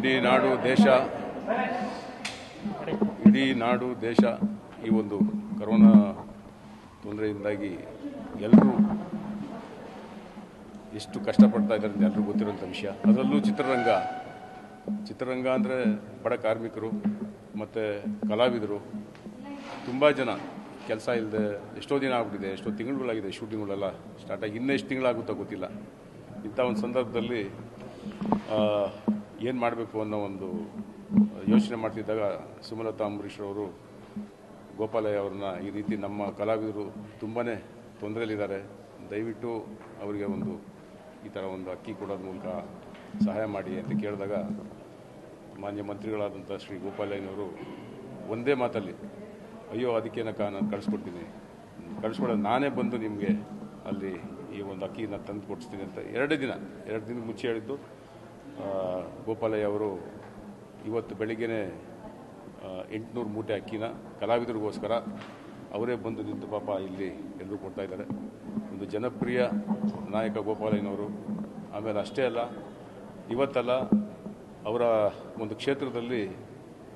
ಇಡೀ ನಾಡು, ದೇಶ, ಇಡೀ ನಾಡು, ದೇಶ ಈ ಒಂದು ಕರೋನಾ ತೊಂದರೆಯಿಂದಾಗಿ ಎಲ್ಲರೂ ಎಷ್ಟು ಕಷ್ಟಪಡ್ತಾ ಇದ್ದಾರೆ ಅಂತ ಎಲ್ಲರಿಗೂ ಗೊತ್ತಿರೋಂಥ ವಿಷಯ. ಅದರಲ್ಲೂ ಚಿತ್ರರಂಗ. ಚಿತ್ರರಂಗ ಅಂದರೆ ಬಡ ಕಾರ್ಮಿಕರು ಮತ್ತು ಕಲಾವಿದರು. ತುಂಬ ಜನ. ಕೆಲಸ ಇಲ್ಲದೆ ಎಷ್ಟೋ ದಿನ ಆಗ್ಬಿಟ್ಟಿದೆ, ಎಷ್ಟೋ ತಿಂಗಳುಗಳಾಗಿದೆ ಶೂಟಿಂಗ್ಗಳೆಲ್ಲ ಸ್ಟಾರ್ಟ್ ಆಗಿ ಇನ್ನೆಷ್ಟು ತಿಂಗಳಾಗುತ್ತೋ ಗೊತ್ತಿಲ್ಲ. ಇಂಥ ಒಂದು ಸಂದರ್ಭದಲ್ಲಿ ಏನು ಮಾಡಬೇಕು ಅನ್ನೋ ಒಂದು ಯೋಚನೆ ಮಾಡ್ತಿದ್ದಾಗ ಸುಮಲತಾ ಅಂಬರೀಷ್ ಅವರು ಗೋಪಾಲಯ್ಯ ಅವ್ರನ್ನ ಈ ರೀತಿ ನಮ್ಮ ಕಲಾವಿದರು ತುಂಬಾ ತೊಂದರೆಯಲ್ಲಿದ್ದಾರೆ. ದಯವಿಟ್ಟು ಅವರಿಗೆ ಒಂದು ಈ ಥರ ಒಂದು ಅಕ್ಕಿ ಕೊಡೋದ್ರ ಮೂಲಕ ಸಹಾಯ ಮಾಡಿ ಅಂತ ಕೇಳಿದಾಗ ಮಾನ್ಯ ಮಂತ್ರಿಗಳಾದಂಥ ಶ್ರೀ ಗೋಪಾಲಯ್ಯನವರು ಒಂದೇ ಮಾತಲ್ಲಿ, ಅಯ್ಯೋ, ಅದಕ್ಕೇನಕ್ಕ ನಾನು ಕಳಿಸ್ಕೊಡ್ತೀನಿ. ಕಳಿಸ್ಕೊಡೋದು ನಾನೇ ಬಂದು ನಿಮಗೆ ಅಲ್ಲಿ ಈ ಒಂದು ಅಕ್ಕಿನ ತಂದು ಕೊಡಿಸ್ತೀನಿ ಅಂತ ಎರಡೇ ದಿನ, ಎರಡು ದಿನ ಮುಂಚೆ ಹೇಳಿದ್ದು. ಗೋಪಾಲಯ್ಯ ಅವರು ಇವತ್ತು ಬೆಳಿಗ್ಗೆ ಎಂಟುನೂರು ಮೂಟೆ ಅಕ್ಕಿನ ಕಲಾವಿದರಿಗೋಸ್ಕರ ಅವರೇ ಬಂದು ನಿಂತು ಪಾಪ ಇಲ್ಲಿ ಎಲ್ಲರೂ ಕೊಡ್ತಾ ಇದ್ದಾರೆ. ಒಂದು ಜನಪ್ರಿಯ ನಾಯಕ ಗೋಪಾಲಯ್ಯನವರು. ಆಮೇಲೆ ಅಷ್ಟೇ ಅಲ್ಲ, ಇವತ್ತಲ್ಲ ಅವರ ಒಂದು ಕ್ಷೇತ್ರದಲ್ಲಿ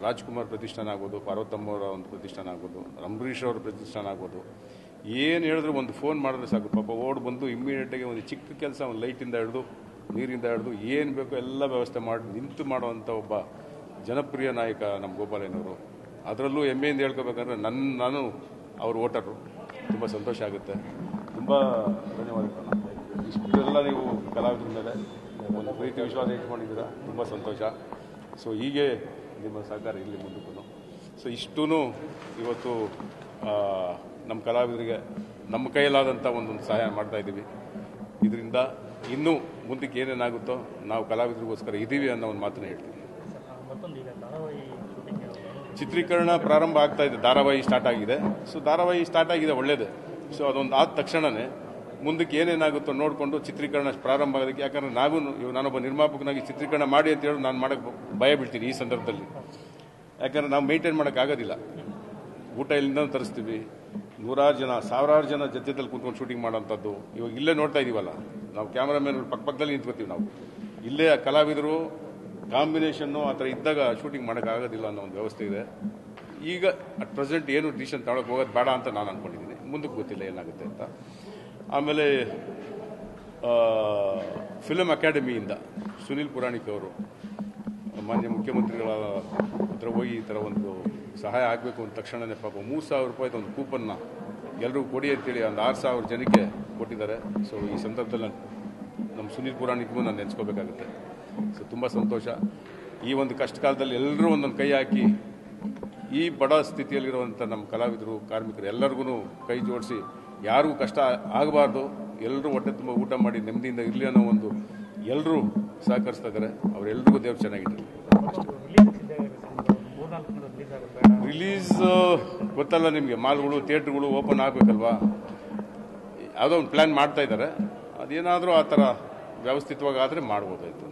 ರಾಜ್ಕುಮಾರ್ ಪ್ರತಿಷ್ಠಾನ ಆಗ್ಬೋದು ಪಾರ್ವತಮ್ಮ ಅವರ ಒಂದು ಪ್ರತಿಷ್ಠಾನ ಆಗ್ಬೋದು ಅಂಬರೀಷ್ ಅವರ ಪ್ರತಿಷ್ಠಾನ ಆಗ್ಬೋದು ಏನು ಹೇಳಿದ್ರು ಒಂದು ಫೋನ್ ಮಾಡಿದ್ರೆ ಸಾಕು. ಪಾಪ ಓಡ್ ಬಂದು ಇಮ್ಮಿಡಿಯೇಟಾಗಿ ಒಂದು ಚಿಕ್ಕ ಕೆಲಸ, ಒಂದು ಲೈಟಿಂದ ಹಿಡಿದು ನೀರಿಂದ ಹಿಡಿದು ಏನು ಬೇಕೋ ಎಲ್ಲ ವ್ಯವಸ್ಥೆ ಮಾಡಿ ನಿಂತು ಮಾಡುವಂಥ ಒಬ್ಬ ಜನಪ್ರಿಯ ನಾಯಕ ನಮ್ಮ ಗೋಪಾಲಯ್ಯನವರು. ಅದರಲ್ಲೂ ಹೆಮ್ಮೆಯಿಂದ ಹೇಳ್ಕೋಬೇಕಂದ್ರೆ ನನ್ನ ನಾನು ಅವ್ರ ಓಟರು ತುಂಬ ಸಂತೋಷ ಆಗುತ್ತೆ. ತುಂಬ ಧನ್ಯವಾದಗಳು. ಇಷ್ಟೆಲ್ಲ ನೀವು ಕಲಾವಿದ್ರ ಮೇಲೆ ಒಂದು ಪ್ರೀತಿ ವಿಶ್ವಾಸ ಇಟ್ಕೊಂಡಿದ್ದೀರಾ? ತುಂಬ ಸಂತೋಷ. ಸೊ ಹೀಗೆ ನಿಮ್ಮ ಸಹಕಾರ ಇಲ್ಲಿ ಮುಂದಕ್ಕೂ ಸೊ ಇಷ್ಟೂ ಇವತ್ತು ನಮ್ಮ ಕಲಾವಿದರಿಗೆ ನಮ್ಮ ಕೈಯಲ್ಲಾದಂಥ ಒಂದೊಂದು ಸಹಾಯ ಮಾಡ್ತಾಯಿದ್ದೀವಿ ಇದರಿಂದ ಇನ್ನೂ ಮುಂದಕ್ಕೆ ಏನೇನಾಗುತ್ತೋ ನಾವು ಕಲಾವಿದರಿಗೋಸ್ಕರ ಇದ್ದೀವಿ ಅನ್ನೋ ಒಂದು ಮಾತನ್ನ ಧಾರಾವಾಹಿ ಚಿತ್ರೀಕರಣ ಪ್ರಾರಂಭ ಆಗ್ತಾ ಇದೆ. ಧಾರಾವಾಹಿ ಸ್ಟಾರ್ಟ್ ಆಗಿದೆ. ಸೊ ಧಾರಾವಾಹಿ ಸ್ಟಾರ್ಟ್ ಆಗಿದೆ, ಒಳ್ಳೇದೇ. ಸೊ ಅದೊಂದು ಆದ ತಕ್ಷಣನೇ ಮುಂದಕ್ಕೆ ಏನೇನಾಗುತ್ತೋ ನೋಡಿಕೊಂಡು ಚಿತ್ರೀಕರಣ ಪ್ರಾರಂಭ ಆಗೋದಕ್ಕೆ, ಯಾಕಂದ್ರೆ ನಾವು ನಾನೊಬ್ಬ ನಿರ್ಮಾಪಕನಾಗಿ ಚಿತ್ರೀಕರಣ ಮಾಡಿ ಅಂತ ಹೇಳಿ ನಾನು ಮಾಡೋಕ್ಕೆ ಭಯ ಬೀಳ್ತೀನಿ ಈ ಸಂದರ್ಭದಲ್ಲಿ. ಯಾಕಂದ್ರೆ ನಾವು ಮೇಂಟೈನ್ ಮಾಡೋಕ್ಕಾಗೋದಿಲ್ಲ ಊಟ ಇಲ್ಲಿಂದ ತರಿಸ್ತೀವಿ. ನೂರಾರು ಜನ, ಸಾವಿರಾರು ಜನ ಜೊತೆದಲ್ಲಿ ಕೂತ್ಕೊಂಡು ಶೂಟಿಂಗ್ ಮಾಡೋಂಥದ್ದು ಇವಾಗ ಇಲ್ಲೇ ನೋಡ್ತಾ ಇದೀವಲ್ಲ. ನಾವು ಕ್ಯಾಮ್ರಾಮನ್ ಪಕ್ಕಪಕ್ಕದಲ್ಲಿ ನಿಂತ್ಕೋತೀವಿ ನಾವು. ಇಲ್ಲೇ ಕಲಾವಿದರು ಕಾಂಬಿನೇಷನ್ನು ಆ ಥರ ಇದ್ದಾಗ ಶೂಟಿಂಗ್ ಮಾಡೋಕ್ಕಾಗೋದಿಲ್ಲ ಅನ್ನೋ ಒಂದು ವ್ಯವಸ್ಥೆ ಇದೆ. ಈಗ ಅಟ್ ಪ್ರೆಸೆಂಟ್ ಏನು ಡಿಸಿಷನ್ ತಗೊಳಕ್ಕೆ ಹೋಗೋದು ಬೇಡ ಅಂತ ನಾನು ಅಂದ್ಕೊಂಡಿದ್ದೀನಿ ಮುಂದಕ್ಕೆ ಗೊತ್ತಿಲ್ಲ ಏನಾಗುತ್ತೆ ಅಂತ. ಆಮೇಲೆ ಫಿಲಮ್ ಅಕಾಡೆಮಿಯಿಂದ ಸುನಿಲ್ ಪುರಾಣಿಕ್ ಅವರು ಮಾನ್ಯ ಮುಖ್ಯಮಂತ್ರಿಗಳ ಹತ್ರ ಹೋಗಿ ಈ ಥರ ಒಂದು ಸಹಾಯ ಆಗಬೇಕು ಅಂತ ತಕ್ಷಣ ಪಾಪ ಮೂರು ಸಾವಿರ ರೂಪಾಯಿದು ಒಂದು ಕೂಪನ್ನ ಎಲ್ಲರೂ ಕೊಡಿ ಅಂತೇಳಿ ಒಂದು ಆರು ಸಾವಿರ ಜನಕ್ಕೆ ಕೊಟ್ಟಿದ್ದಾರೆ. ಸೊ ಈ ಸಂದರ್ಭದಲ್ಲಿ ನಾನು ನಮ್ಮ ಸುನೀಲ್ ಪುರಾಣಿಗೂ ನಾನು ನೆನೆಸ್ಕೋಬೇಕಾಗುತ್ತೆ. ಸೊ ತುಂಬ ಸಂತೋಷ. ಈ ಒಂದು ಕಷ್ಟ ಕಾಲದಲ್ಲಿ ಎಲ್ಲರೂ ಒಂದೊಂದು ಕೈ ಹಾಕಿ ಈ ಬಡ ಸ್ಥಿತಿಯಲ್ಲಿರುವಂಥ ನಮ್ಮ ಕಲಾವಿದರು, ಕಾರ್ಮಿಕರು ಎಲ್ಲರಿಗೂ ಕೈ ಜೋಡಿಸಿ ಯಾರಿಗೂ ಕಷ್ಟ ಆಗಬಾರ್ದು. ಎಲ್ಲರೂ ಹೊಟ್ಟೆ ತುಂಬ ಊಟ ಮಾಡಿ ನೆಮ್ಮದಿಯಿಂದ ಇರಲಿ ಅನ್ನೋ ಒಂದು ಎಲ್ಲರೂ ಸಹಕರಿಸ್ತಾ ಇದ್ದಾರೆ ಅವರೆಲ್ಲರಿಗೂ ದೇವ್ರು ಚೆನ್ನಾಗಿಟ್ಟರು ರಿಲೀಸ್ ಗೊತ್ತಲ್ಲ ನಿಮಗೆ, ಮಾಲ್ಗಳು, ಥಿಯೇಟ್ರ್ಗಳು ಓಪನ್ ಆಗಬೇಕಲ್ವಾ? ಯಾವುದೋ ಒಂದು ಪ್ಲ್ಯಾನ್ ಮಾಡ್ತಾ ಇದ್ದಾರೆ. ಅದೇನಾದರೂ ಆ ಥರ ವ್ಯವಸ್ಥಿತವಾಗಿ ಆದರೆ ಮಾಡ್ಬೋದಾಯ್ತು